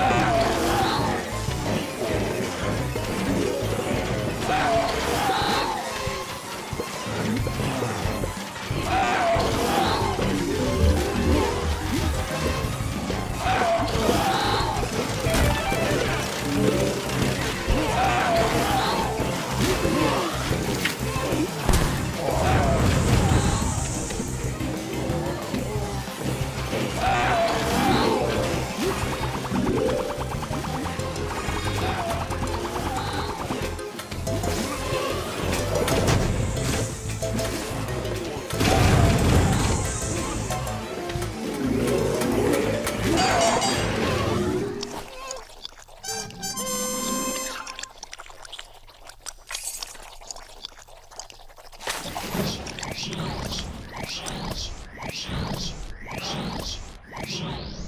Yeah. Shields, shields, shields, shields, shields.